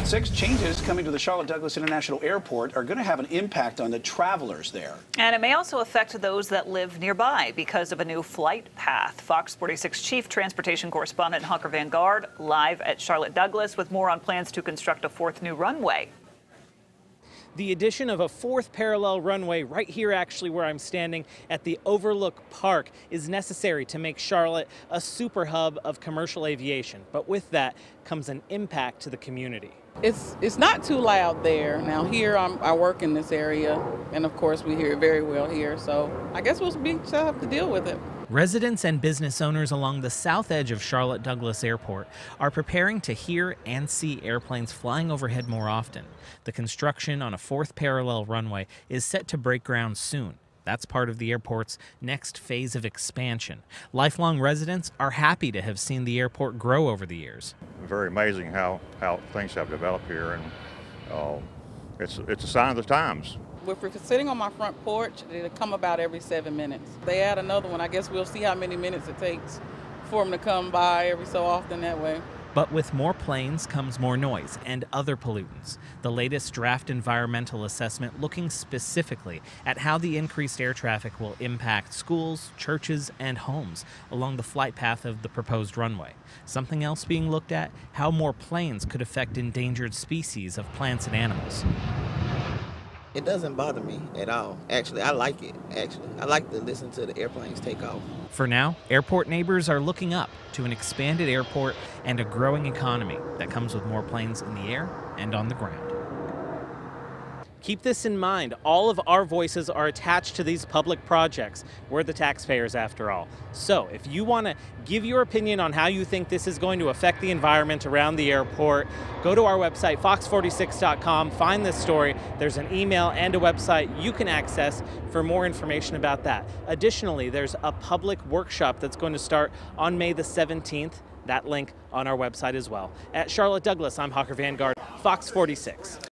Charlotte 6 changes coming to the Charlotte Douglas International Airport are going to have an impact on the travelers there. And it may also affect those that live nearby because of a new flight path. Fox 46 Chief Transportation Correspondent Hunker Vanguard live at Charlotte Douglas with more on plans to construct a fourth new runway. The addition of a fourth parallel runway right here, actually, where I'm standing at the Overlook Park, is necessary to make Charlotte a super hub of commercial aviation. But with that comes an impact to the community. It's it's not too loud there. Now here I'm, I work in this area, and of course we hear it very well here. So I guess we'll be have to deal with it. Residents and business owners along the south edge of Charlotte Douglas Airport are preparing to hear and see airplanes flying overhead more often. The construction on a fourth parallel runway is set to break ground soon. That's part of the airport's next phase of expansion. Lifelong residents are happy to have seen the airport grow over the years. very amazing how, how things have developed here, and uh, it's, it's a sign of the times. If we're sitting on my front porch, it'll come about every seven minutes. They add another one. I guess we'll see how many minutes it takes for them to come by every so often that way. But with more planes comes more noise and other pollutants. The latest draft environmental assessment looking specifically at how the increased air traffic will impact schools, churches, and homes along the flight path of the proposed runway. Something else being looked at how more planes could affect endangered species of plants and animals. It doesn't bother me at all. Actually, I like it. Actually, I like to listen to the airplanes take off. For now, airport neighbors are looking up to an expanded airport and a growing economy that comes with more planes in the air and on the ground. Keep this in mind. All of our voices are attached to these public projects. We're the taxpayers, after all. So, if you want to give your opinion on how you think this is going to affect the environment around the airport, go to our website, fox46.com, find this story. There's an email and a website you can access for more information about that. Additionally, there's a public workshop that's going to start on May the 17th. That link on our website as well. At Charlotte Douglas, I'm Hawker Vanguard, Fox 46.